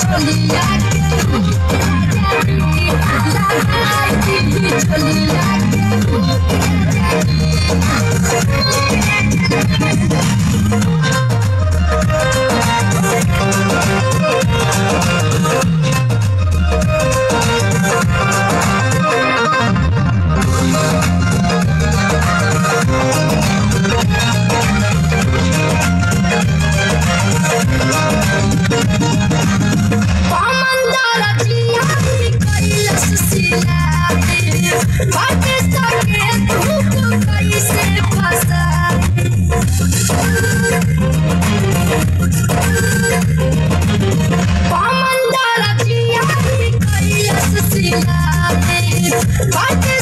I'm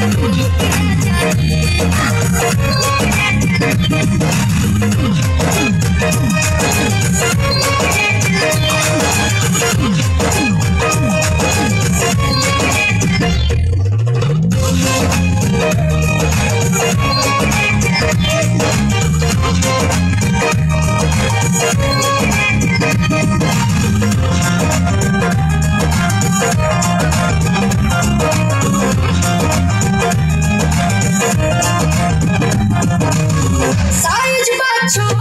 Thank you. So.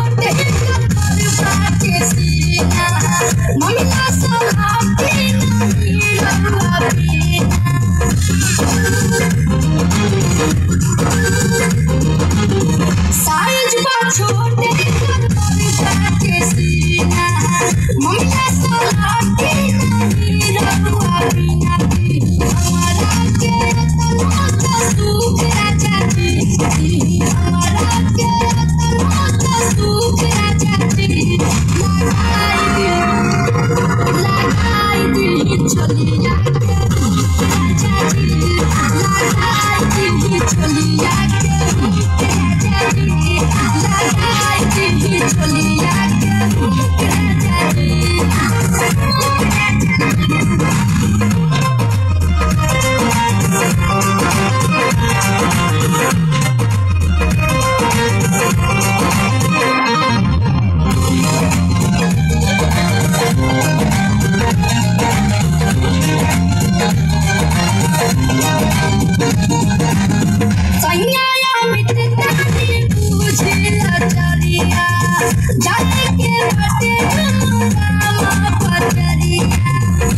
Yeah.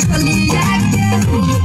Salía que